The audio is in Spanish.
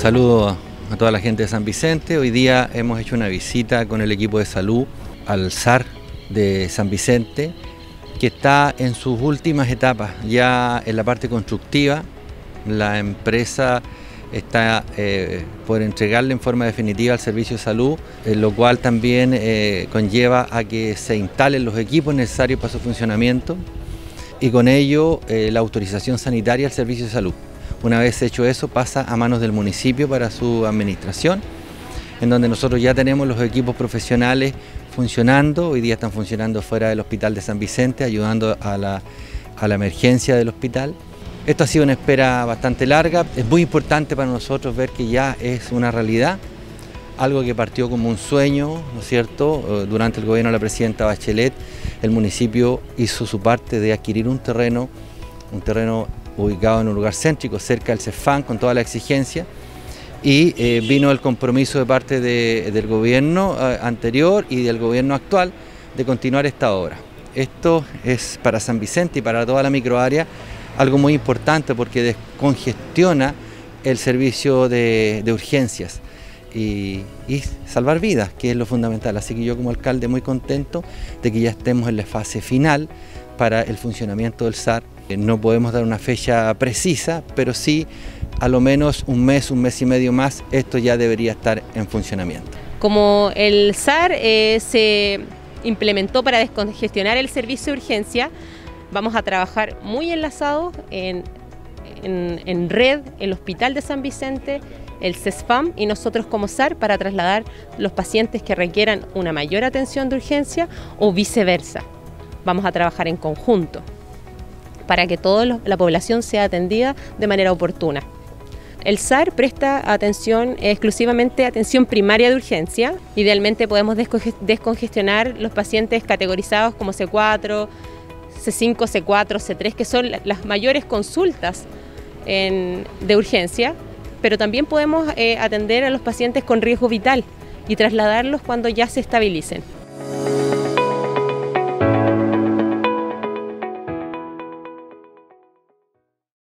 Saludo a toda la gente de San Vicente. Hoy día hemos hecho una visita con el equipo de salud al SAR de San Vicente, que está en sus últimas etapas, ya en la parte constructiva. La empresa está eh, por entregarle en forma definitiva el servicio de salud, eh, lo cual también eh, conlleva a que se instalen los equipos necesarios para su funcionamiento y con ello la autorización sanitaria al servicio de salud. Una vez hecho eso pasa a manos del municipio para su administración, en donde nosotros ya tenemos los equipos profesionales funcionando, hoy día están funcionando fuera del hospital de San Vicente, ayudando a la, a la emergencia del hospital. Esto ha sido una espera bastante larga, es muy importante para nosotros ver que ya es una realidad, algo que partió como un sueño, ¿no es cierto? Eh, durante el gobierno de la presidenta Bachelet, el municipio hizo su parte de adquirir un terreno, un terreno ubicado en un lugar céntrico, cerca del CEFAN, con toda la exigencia, y eh, vino el compromiso de parte del gobierno eh, anterior y del gobierno actual de continuar esta obra. Esto es para San Vicente y para toda la microárea algo muy importante porque descongestiona el servicio de, urgencias y, salvar vidas, que es lo fundamental. Así que yo como alcalde muy contento de que ya estemos en la fase final para el funcionamiento del SAR. No podemos dar una fecha precisa, pero sí a lo menos un mes, un mes y medio más, esto ya debería estar en funcionamiento. Como el SAR eh, se implementó para descongestionar el servicio de urgencia, Vamos a trabajar muy enlazados en, red, el Hospital de San Vicente, el CESFAM y nosotros como SAR para trasladar los pacientes que requieran una mayor atención de urgencia o viceversa. Vamos a trabajar en conjunto para que toda la población sea atendida de manera oportuna. El SAR presta atención exclusivamente atención primaria de urgencia. Idealmente podemos descongestionar los pacientes categorizados como C4, C5, C4, C3, que son las mayores consultas de urgencia, pero también podemos eh, atender a los pacientes con riesgo vital y trasladarlos cuando ya se estabilicen.